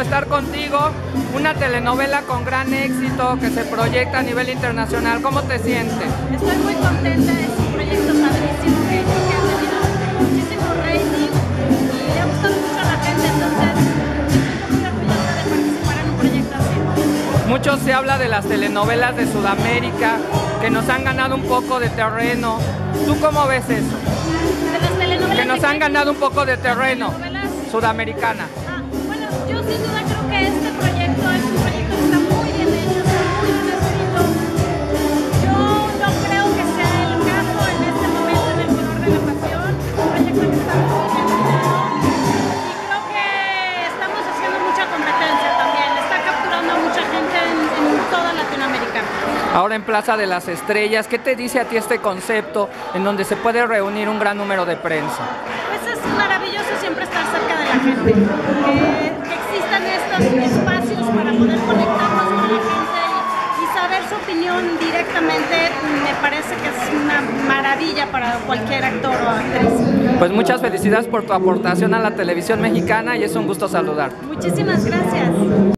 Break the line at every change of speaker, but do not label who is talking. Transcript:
estar contigo. Una telenovela con gran éxito que se proyecta a nivel internacional. ¿Cómo te sientes?
Estoy muy contenta, es un proyecto padrísimo que que ha tenido muchísimo rating y le ha gustado mucho a la gente, entonces estoy muy orgullosa de participar en un proyecto así.
Mucho se habla de las telenovelas de Sudamérica que nos han ganado un poco de terreno. ¿Tú cómo ves eso?
De las telenovelas
Que nos han ganado un poco de terreno. Sudamericana.
Sin duda creo que este proyecto es un proyecto que está muy bien hecho, está muy bien escrito. Yo no creo que sea el caso en este momento en el color de la pasión, un proyecto que está muy bien cuidado y creo que estamos haciendo mucha competencia también, está capturando a mucha gente en, en toda Latinoamérica.
Ahora en Plaza de las Estrellas, ¿qué te dice a ti este concepto en donde se puede reunir un gran número de prensa?
Pues es maravilloso siempre estar cerca de la gente, espacios para poder conectarnos con la gente y, y saber su opinión directamente, me parece que es una maravilla para cualquier actor o actriz.
Pues muchas felicidades por tu aportación a la televisión mexicana y es un gusto saludarte.
Muchísimas gracias.